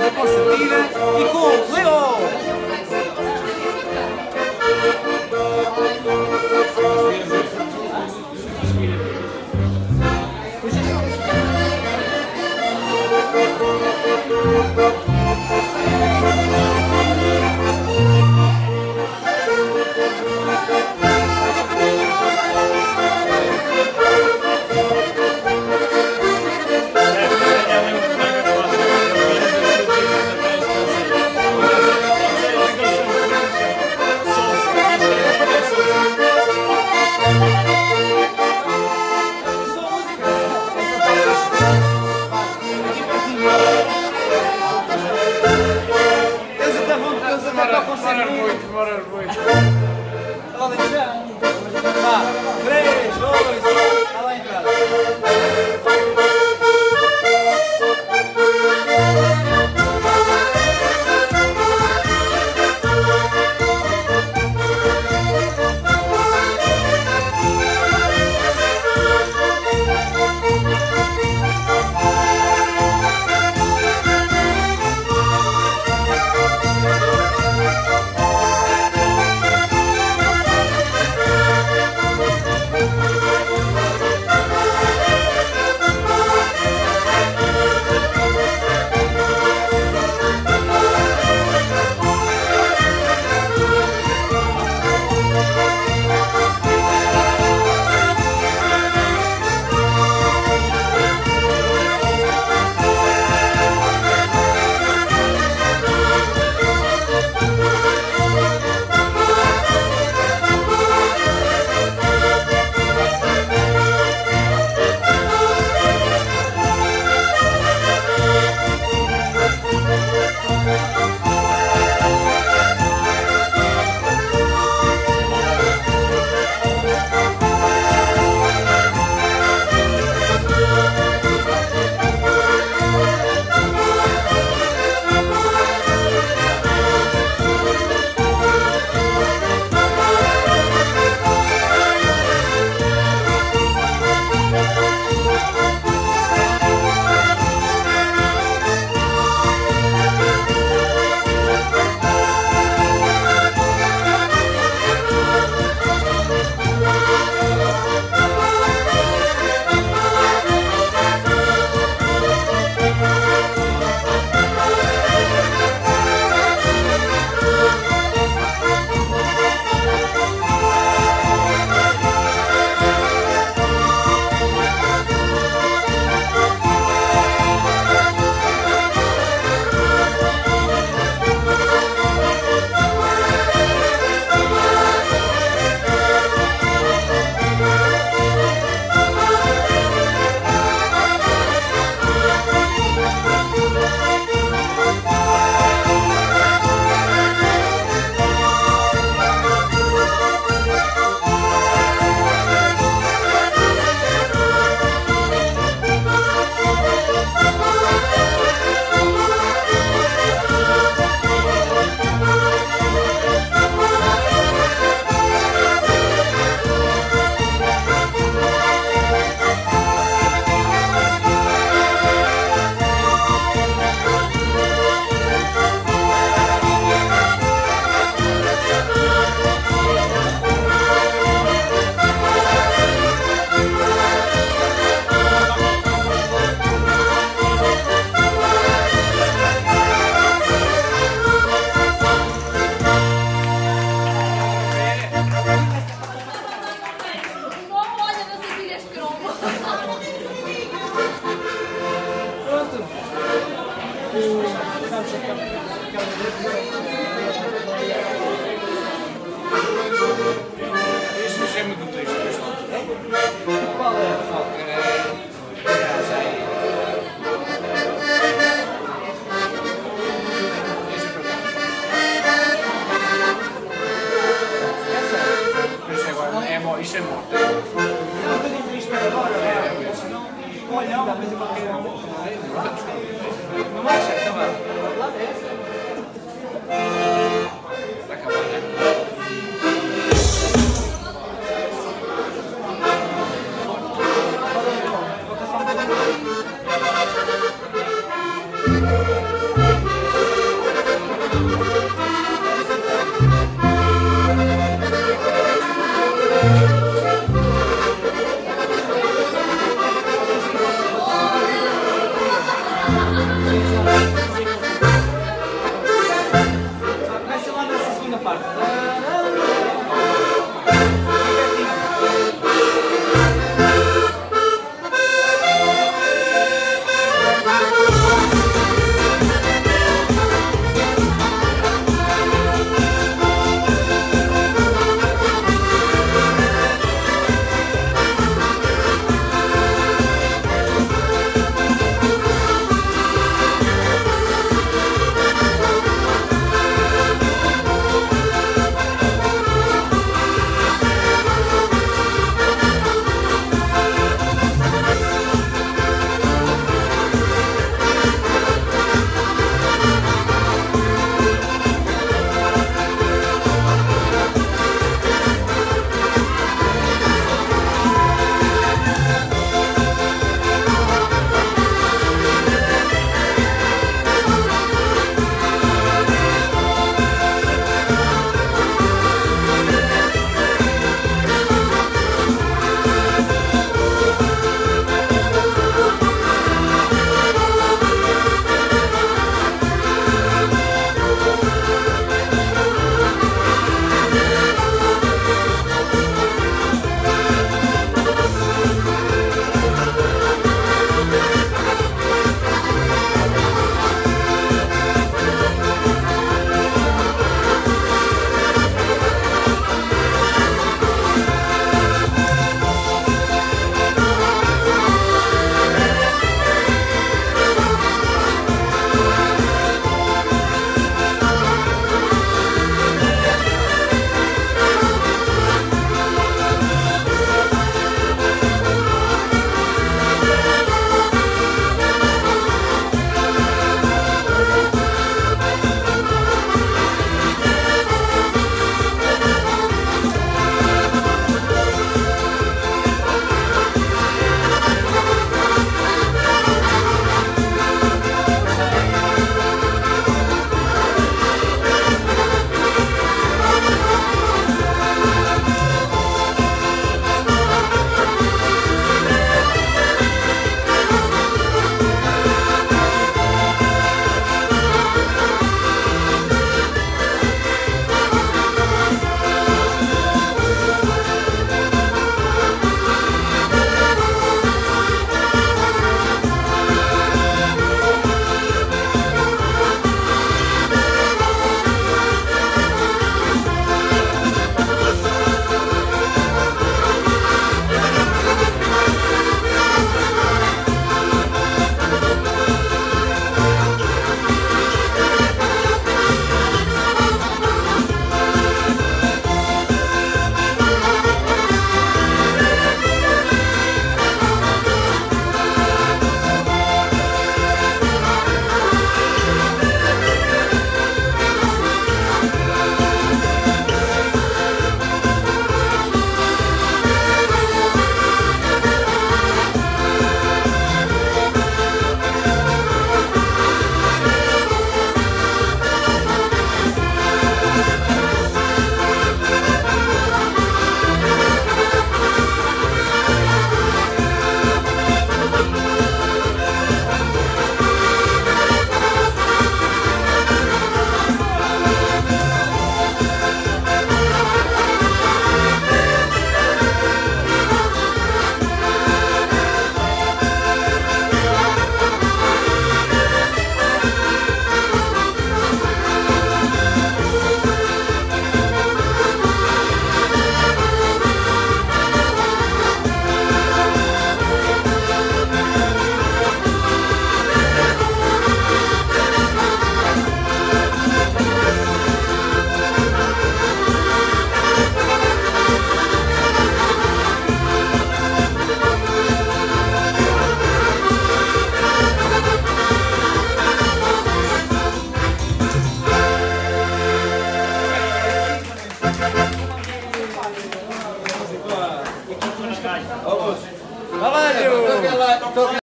da Concertina e com Leo! morte, isto é morte. Eu estou triste agora, senão olhar uma coisa para qualquer Não acha? Tá 말이야.